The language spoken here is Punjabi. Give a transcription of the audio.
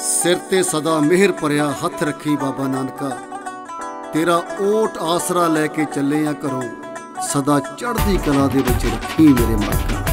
ਸਿਰ ਤੇ ਸਦਾ ਮਿਹਰ ਭਰਿਆ ਹੱਥ ਰੱਖੀ ਬਾਬਾ ਨਾਨਕਾ। ਤੇਰਾ ਓਟ ਆਸਰਾ ਲੈ ਕੇ ਚੱਲੇ ਆ ਘਰੋਂ, ਸਦਾ ਚੜ੍ਹਦੀ ਕਲਾ ਦੇ ਵਿੱਚ ਰੱਖੀ ਮੇਰੇ ਮਾਲਕਾ।